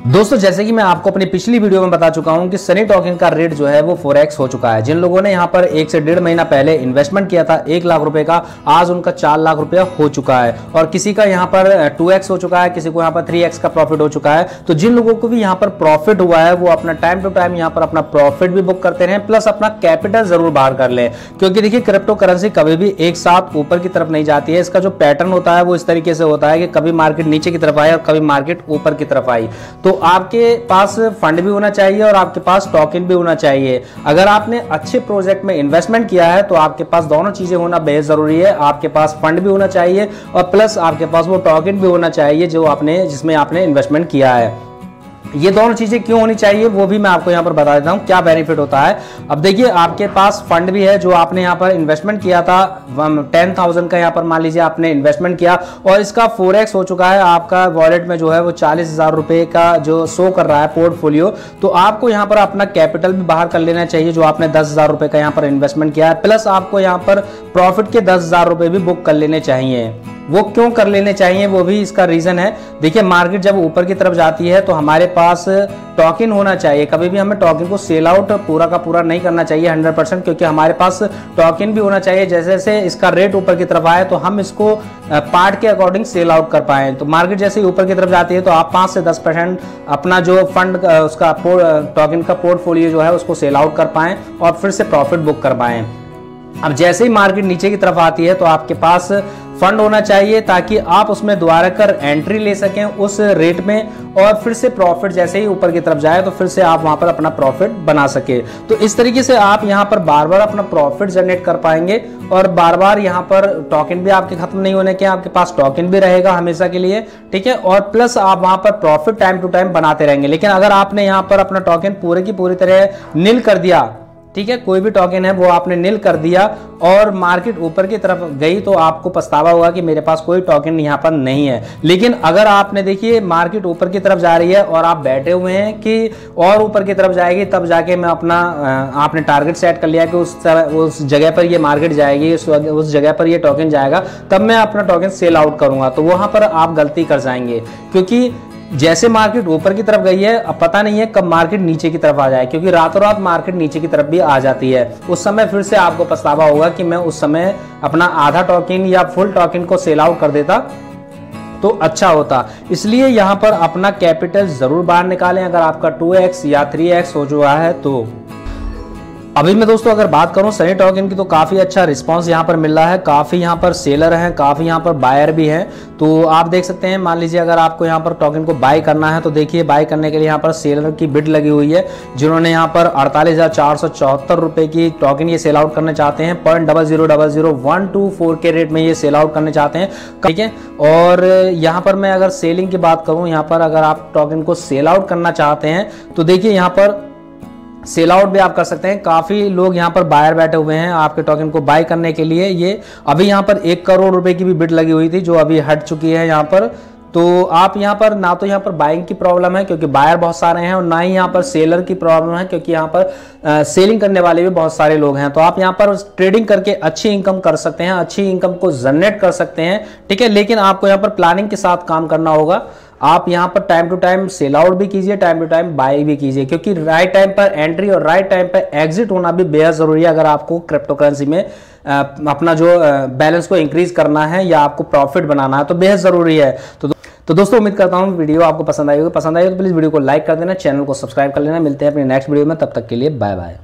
दोस्तों, जैसे कि मैं आपको अपनी पिछली वीडियो में बता चुका हूँ कि सनी टॉकिंग का रेट जो है वो फोर हो चुका है। जिन लोगों ने यहाँ पर एक से डेढ़ महीना पहले इन्वेस्टमेंट किया था, एक लाख रुपए का, आज उनका चार लाख रुपया हो चुका है। और किसी का यहाँ पर टू हो चुका है, किसी को यहाँ पर थ्री का प्रॉफिट हो चुका है। तो जिन लोगों को भी यहाँ पर प्रॉफिट हुआ है, वो अपना टाइम टू टाइम यहाँ पर अपना प्रॉफिट भी बुक करते रहे प्लस अपना कैपिटल ज़रूर बाहर कर ले। क्योंकि देखिए क्रिप्टो करेंसी कभी भी एक साथ ऊपर की तरफ़ नहीं जाती है। इसका जो पैटर्न होता है, वो इस तरीके से होता है कि कभी मार्केट नीचे की तरफ़ आए और कभी मार्केट ऊपर की तरफ़ आई। तो आपके पास फंड भी होना चाहिए और आपके पास टोकन भी होना चाहिए। अगर आपने अच्छे प्रोजेक्ट में इन्वेस्टमेंट किया है तो आपके पास दोनों चीज़ें होना बेहद ज़रूरी है। आपके पास फंड भी होना चाहिए और प्लस आपके पास वो टोकन भी होना चाहिए जो आपने, जिसमें आपने इन्वेस्टमेंट किया है। ये दोनों चीज़ें क्यों होनी चाहिए, वो भी मैं आपको यहाँ पर बता देता हूँ, क्या बेनिफिट होता है। अब देखिए, आपके पास फंड भी है, जो आपने यहाँ पर इन्वेस्टमेंट किया था टेन थाउज़ेंड का यहाँ पर मान लीजिए आपने इन्वेस्टमेंट किया, और इसका फोर एक्स हो चुका है, आपका वॉलेट में जो है वो चालीस हज़ार रुपए का जो शो कर रहा है पोर्टफोलियो तो आपको यहाँ पर अपना कैपिटल भी बाहर कर लेना चाहिए, जो आपने दस हज़ार रुपए का यहाँ पर इन्वेस्टमेंट किया है प्लस आपको यहाँ पर प्रॉफिट के दस हज़ार रुपए भी बुक कर लेने चाहिए। वो क्यों कर लेने चाहिए, वो भी इसका रीजन है। देखिए मार्केट जब ऊपर की तरफ़ जाती है तो हमारे पास टॉकिन होना चाहिए। कभी भी हमें टॉकिन को सेल आउट पूरा का पूरा नहीं करना चाहिए हंड्रेड परसेंट क्योंकि हमारे पास टॉकिन भी होना चाहिए। जैसे जैसे इसका रेट ऊपर की तरफ़ आए तो हम इसको पार्ट के अकॉर्डिंग सेल आउट कर पाए। तो मार्केट जैसे ऊपर की तरफ़ जाती है तो आप पाँच से दस परसेंट अपना जो फंड उसका टॉकिन का पोर्टफोलियो जो है, उसको सेल आउट कर पाए और फिर से प्रॉफिट बुक कर पाए। अब जैसे ही मार्केट नीचे की तरफ़ आती है तो आपके पास फंड होना चाहिए ताकि आप उसमें दोबारा कर एंट्री ले सकें उस रेट में और फिर से प्रॉफिट जैसे ही ऊपर की तरफ़ जाए तो फिर से आप वहाँ पर अपना प्रॉफिट बना सके। तो इस तरीके से आप यहाँ पर बार बार अपना प्रॉफिट जनरेट कर पाएँगे और बार बार यहाँ पर टॉकिन भी आपके खत्म नहीं होने के, आपके पास टॉकिन भी रहेगा हमेशा के लिए, ठीक है? और प्लस आप वहाँ पर प्रॉफिट टाइम टू टाइम बनाते रहेंगे। लेकिन अगर आपने यहाँ पर अपना टॉकिन पूरे की पूरी तरह नील कर दिया ठीक है, कोई भी टोकन है, वो आपने नील कर दिया और मार्केट ऊपर की तरफ़ गई तो आपको पछतावा होगा कि मेरे पास कोई टोकन यहाँ पर नहीं है। लेकिन अगर आपने देखिए मार्केट ऊपर की तरफ़ जा रही है और आप बैठे हुए हैं कि और ऊपर की तरफ़ जाएगी, तब जाके मैं अपना आपने टारगेट सेट कर लिया कि उस तरह, उस जगह पर ये मार्केट जाएगी उस जगह पर ये टोकन जाएगा, तब मैं अपना टोकन सेल आउट करूँगा। तो वहाँ पर आप गलती कर जाएँगे। क्योंकि जैसे मार्केट ऊपर की तरफ़ गई है, अब पता नहीं है कब मार्केट नीचे की तरफ़ आ जाए, क्योंकि रातों रात मार्केट नीचे की तरफ़ भी आ जाती है। उस समय फिर से आपको पछतावा होगा कि मैं उस समय अपना आधा टॉकिन या फुल टॉकिन को सेल आउट कर देता तो अच्छा होता। इसलिए यहाँ पर अपना कैपिटल ज़रूर बाहर निकालें, अगर आपका 2x या 3x हो चुका है तो। अभी मैं दोस्तों अगर बात करूँ सनी टॉकिन की तो काफ़ी अच्छा रिस्पांस यहाँ पर मिल रहा है। काफ़ी यहाँ पर सेलर हैं, काफ़ी यहाँ पर बायर भी हैं। तो आप देख सकते हैं, मान लीजिए अगर आपको यहाँ पर टॉकिन को बाय करना है तो देखिए बाय करने के लिए यहाँ पर सेलर की बिड लगी हुई है, जिन्होंने यहाँ पर अड़तालीस रुपए की टॉकिन ये सेल आउट करना चाहते हैं। Point double zero double zero one two four के रेट में ये सेल आउट करना चाहते हैं। ठीक है? और यहाँ पर मैं अगर सेलिंग की बात करूँ, यहाँ पर अगर आप टॉकिन को सेल आउट करना चाहते हैं तो देखिए यहाँ पर सेल आउट भी आप कर सकते हैं। काफ़ी लोग यहाँ पर बायर बैठे हुए हैं आपके टोकन को बाय करने के लिए। ये अभी यहाँ पर एक करोड़ रुपए की भी बिड लगी हुई थी जो अभी हट चुकी है यहाँ पर। तो आप यहाँ पर ना तो यहाँ पर बाइंग की प्रॉब्लम है क्योंकि बायर बहुत सारे हैं और ना ही यहाँ पर सेलर की प्रॉब्लम है क्योंकि यहाँ पर आ, सेलिंग करने वाले भी बहुत सारे लोग हैं। तो आप यहाँ पर ट्रेडिंग करके अच्छी इनकम कर सकते हैं अच्छी इनकम को जनरेट कर सकते हैं ठीक है? लेकिन आपको यहाँ पर प्लानिंग के साथ काम करना होगा। आप यहाँ पर time to time sell out भी कीजिए टाइम टू टाइम बाय भी कीजिए, क्योंकि राइट टाइम पर एंट्री और राइट टाइम पर एग्जिट होना भी बेहद ज़रूरी है अगर आपको क्रिप्टो करेंसी में अपना जो बैलेंस को इंक्रीज करना है या आपको प्रॉफिट बनाना है तो बेहद ज़रूरी है। तो तो दोस्तों, उम्मीद करता हूँ वीडियो आपको पसंद आई होगी। पसंद आई तो प्लीज़ वीडियो को लाइक कर देना चैनल को सब्सक्राइब कर लेना। मिलते हैं अपने नेक्स्ट वीडियो में, तब तक के लिए बाय बाय